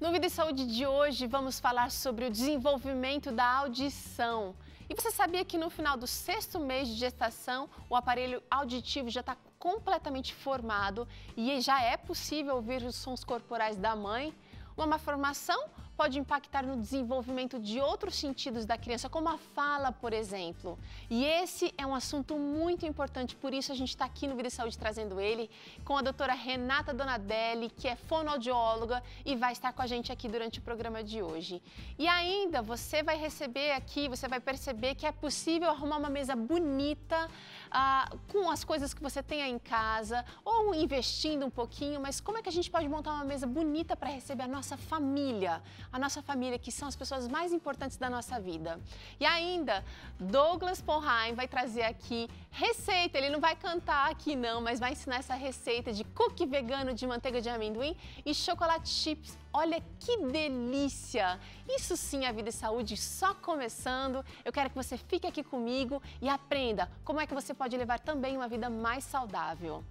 No Vida e Saúde de hoje, vamos falar sobre o desenvolvimento da audição. E você sabia que no final do sexto mês de gestação, o aparelho auditivo já está completamente formado e já é possível ouvir os sons corporais da mãe? Uma malformação pode impactar no desenvolvimento de outros sentidos da criança, como a fala, por exemplo. E esse é um assunto muito importante, por isso a gente está aqui no Vida e Saúde trazendo ele com a doutora Renata Donadelli, que é fonoaudióloga e vai estar com a gente aqui durante o programa de hoje. E ainda você vai receber aqui, você vai perceber que é possível arrumar uma mesa bonita ah, com as coisas que você tem aí em casa ou investindo um pouquinho, mas como é que a gente pode montar uma mesa bonita para receber a nossa família? A nossa família, que são as pessoas mais importantes da nossa vida. E ainda, Douglas Ponheim vai trazer aqui receita, ele não vai cantar aqui não, mas vai ensinar essa receita de cookie vegano de manteiga de amendoim e chocolate chips. Olha que delícia! Isso sim é vida e saúde só começando. Eu quero que você fique aqui comigo e aprenda como é que você pode levar também uma vida mais saudável.